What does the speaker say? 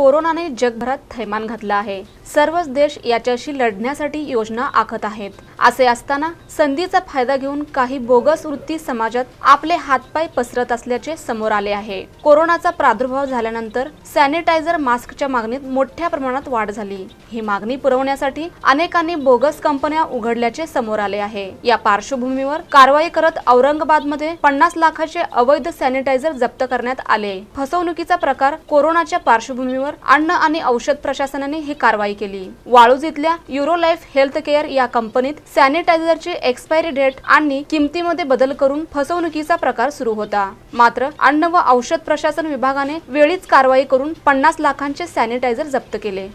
कोरोनाने जगभरात थैमान घातलं आहे. सर्वच देश याच्याशी लढण्यासाठी योजना आखत आहेत. असे असताना संधीचा फायदा घेऊन काही बोगस वृत्ती समाजात आपले हातपाय पसरत असल्याचे समोर आले आहे. कोरोनाचा प्रादुर्भाव झाल्यानंतर सॅनिटायझर मास्कच्या मागणीत मोठ्या प्रमाणात वाढ झाली. ही मागणी पुरवण्यासाठी अनेकांनी बोगस कंपन्या उघडल्याचे समोर आले आहे. या पार्श्वभूमीवर कारवाई करत औरंगाबादमध्ये पन्नास लाखाचे अवैध सॅनिटायझर जप्त करण्यात आले. फसवणुकीचा प्रकार कोरोनाच्या पार्श्वभूमीवर अन्न आणि औषध प्रशासनाने ही कारवाई केली. वाळूज इथल्या युरोलाइफ हेल्थ केअर या कंपनीत सॅनिटायझरची एक्सपायरी डेट आणि किमतीमध्ये बदल करून फसवणुकीचा प्रकार सुरू होता. मात्र अन्न व औषध प्रशासन विभागाने वेळीच कारवाई करून पन्नास लाखांचे सॅनिटायझर जप्त केले.